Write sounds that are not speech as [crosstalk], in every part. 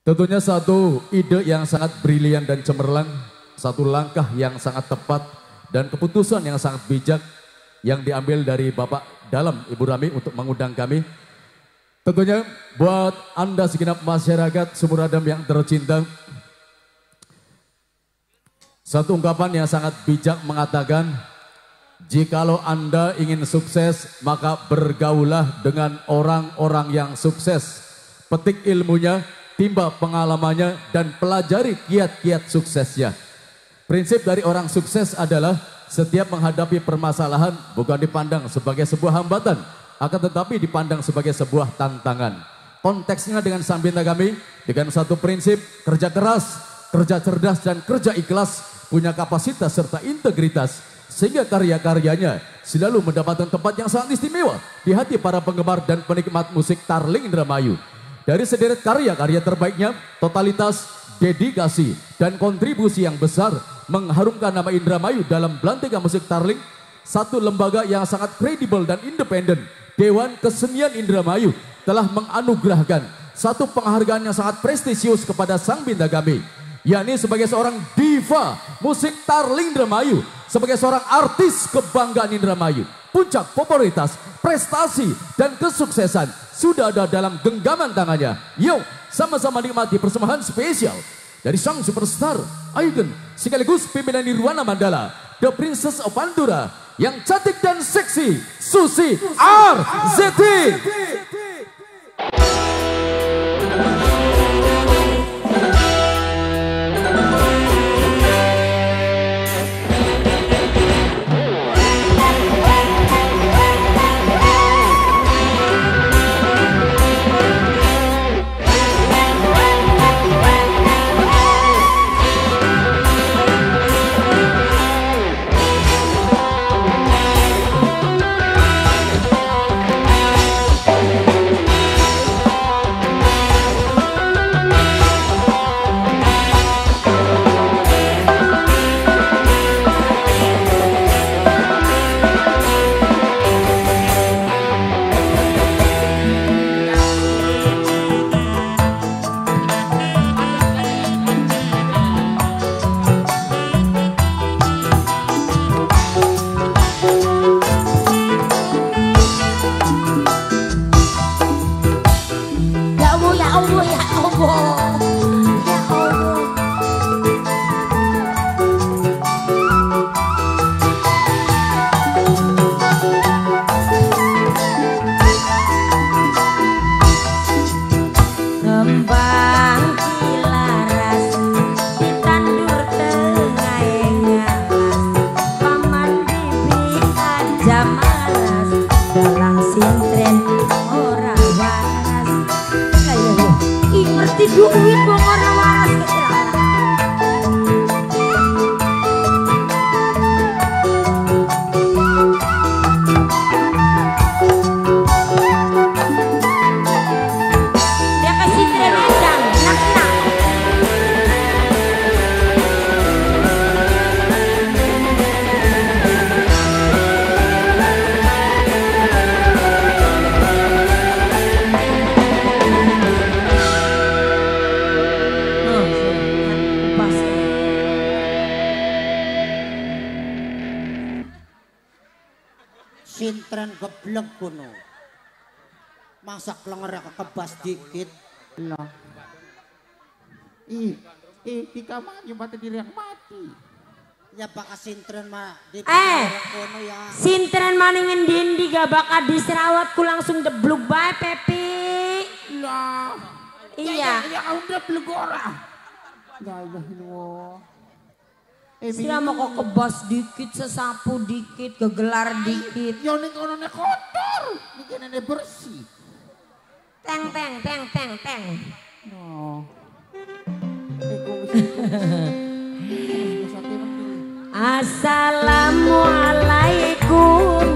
Tentunya satu ide yang sangat brilian dan cemerlang, satu langkah yang sangat tepat dan keputusan yang sangat bijak yang diambil dari Bapak dalam Ibu Rami untuk mengundang kami. Tentunya buat Anda segenap masyarakat sumur adam yang tercinta, satu ungkapan yang sangat bijak mengatakan, jikalau Anda ingin sukses, maka bergaulah dengan orang-orang yang sukses. Petik ilmunya, timba pengalamannya, dan pelajari kiat-kiat suksesnya. Prinsip dari orang sukses adalah setiap menghadapi permasalahan bukan dipandang sebagai sebuah hambatan, akan tetapi dipandang sebagai sebuah tantangan. Konteksnya dengan sambinta kami, dengan satu prinsip kerja keras, kerja cerdas dan kerja ikhlas, punya kapasitas serta integritas, sehingga karya-karyanya selalu mendapatkan tempat yang sangat istimewa di hati para penggemar dan penikmat musik Tarling Indramayu. Dari sederet karya-karya terbaiknya, totalitas, dedikasi, dan kontribusi yang besar mengharumkan nama Indramayu dalam belantika musik Tarling, satu lembaga yang sangat kredibel dan independen, Dewan Kesenian Indramayu telah menganugerahkan satu penghargaan yang sangat prestisius kepada sang bintang kami, yakni sebagai seorang diva musik Tarling Indramayu, sebagai seorang artis kebanggaan Indramayu. Puncak popularitas, prestasi, dan kesuksesan sudah ada dalam genggaman tangannya. Yuk, sama-sama nikmati persembahan spesial dari sang superstar Aiden sekaligus pimpinan Nirwana Mandala, The Princess of Pandora yang cantik dan seksi, Susi Arzeti. Sintren geblek kuno. Masak lenger kebas dikit. Lah. Ih, ih, tika maju mati diri yang mati. Ya baka sintren mah di Eh. kuno ya. Sintren maningin dindi gak bakal diserawat ku langsung debluk bae Pepi. Lah. Iya. Ya, ya, kamu udah belegora. La ilaha illallah. Sila mau kok kebas dikit, sesapu dikit, kegelar dikit. Yo ning kono kotor, ning kene nek bersih. Teng teng teng teng teng. No. Assalamualaikum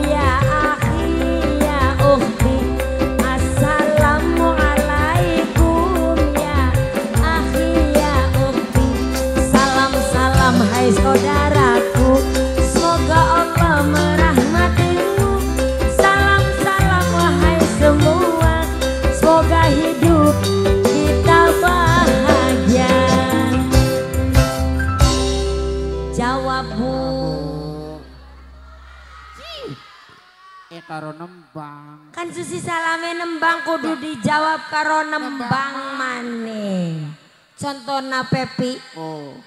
karo nembang. Kan susi salame nembang kudu dijawab karo nembang maneh. Contohna Pepi. Oh.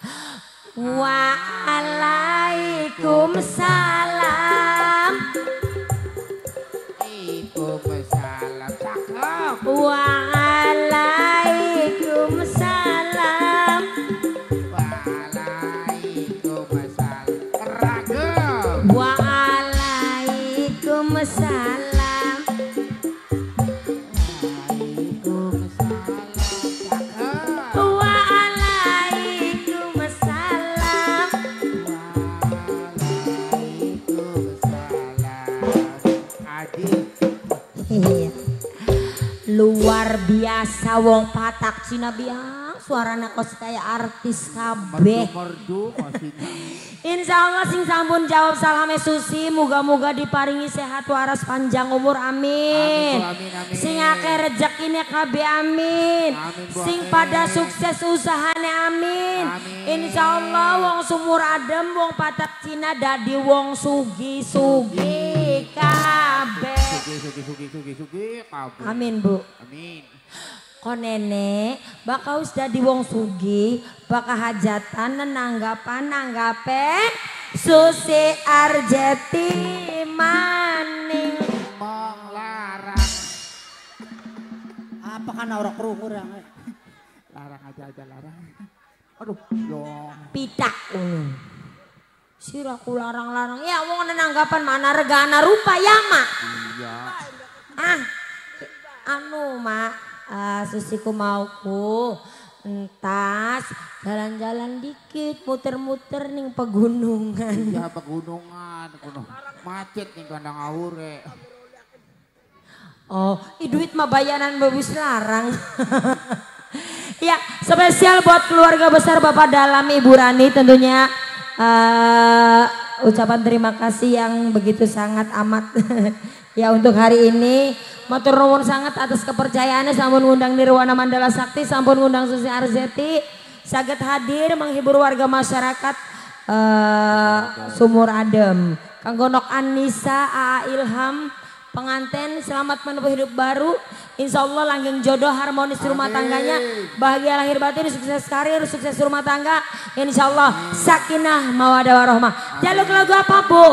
Waalaikumsalam. Iku masalah cakep. Waalaikumsalam. Waalaikumsalam. Waalaikumsalam. Waalaikumsalam. Waalaikumsalam. Luar biasa wong patak Cina biang suarana kos kayak artis kabeh. [laughs] Insya Allah sing sampun jawab salame Susi muga-muga diparingi sehat waras panjang umur amin. Amin, amin, amin. Sing akeh rezekine kabeh amin. Amin, Bu, Sing amin. pada sukses usahane amin. Amin. Insya Allah wong sumur adem wong patak Cina dadi wong sugi-sugi kabeh. Sugi sugi sugi sugi sugi kabur. Amin Bu. Amin. Ko nenek, bakal dadi wong sugi, bakal hajatan nenanggapan nanggape Susi Arjeti maning. Menglarang. Apa kan orang kerungu orang eh. Larang aja aja larang. Aduh, dong. Pidak unu. Siraku larang-larang. Ya wong nenanggapan mana regana rupa ya mak. Iya. Ah, anu mak, ah, susiku mauku entas jalan-jalan dikit muter-muter ning pegunungan. Iya pegunungan, gunung macet nih kandang aure. Oh, i duit mah bayaran babus larang. [laughs] ya, spesial buat keluarga besar Bapak Dalam Ibu Rani tentunya eh, ucapan terima kasih yang begitu sangat amat [laughs] ya untuk hari ini. Matur nuwun sangat atas kepercayaannya sampun ngundang Nirwana Mandala Sakti, sampun ngundang Susi Arzeti, saged hadir menghibur warga masyarakat eh, Sumur Adem. Kang Gonok Anissa, AA Ilham, pengantin selamat menempuh hidup baru. Insya Allah langgeng jodoh harmonis rumah tangganya. Bahagia lahir batin, sukses karir, sukses rumah tangga. Insya Allah sakinah mawadah warohmah. Jaluk lagu apa bu?